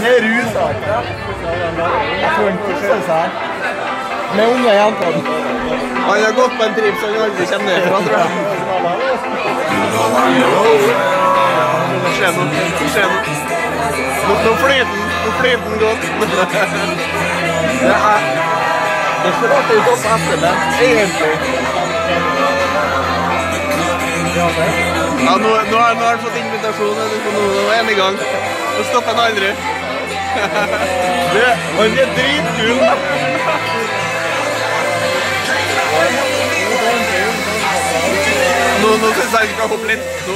Det er rusa. Jeg får en kose seg. Med unge jenter. Han har gått på en trip som han aldri kommer ned fra, tror jeg. Nå. Se Skjer Nå, nå flyter den. Nå flyter den godt. Det er Det skulle vært etter den, egentlig. Ja, nå, nå, har, nå har han fått invitasjon, nå er han i gang. Nå stopper han aldri. Det, han er dritkul. Nå, nå syns jeg vi skal hoppe litt. Nå.